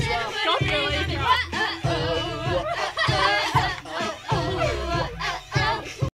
as well.